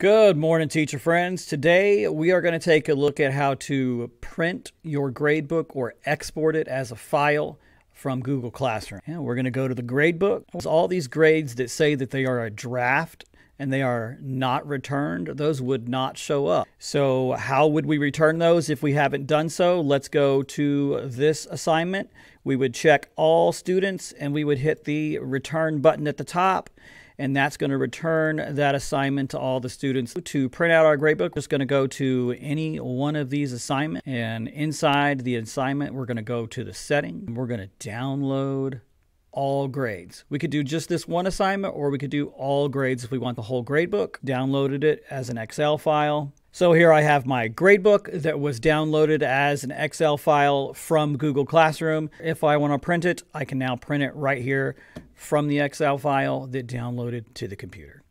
Good morning, teacher friends. Today we are going to take a look at how to print your gradebook or export it as a file from Google Classroom. And we're going to go to the gradebook. All these grades that say that they are a draft and they are not returned, those would not show up. So, how would we return those if we haven't done so? Let's go to this assignment. We would check all students and we would hit the return button at the top and that's going to return that assignment to all the students. To print out our gradebook, we're just going to go to any one of these assignments, and inside the assignment, we're going to go to the setting. We're going to download all grades. We could do just this one assignment or we could do all grades if we want the whole gradebook. Downloaded it as an Excel file. So here I have my gradebook that was downloaded as an Excel file from Google Classroom. If I want to print it, I can now print it right here from the Excel file that downloaded to the computer.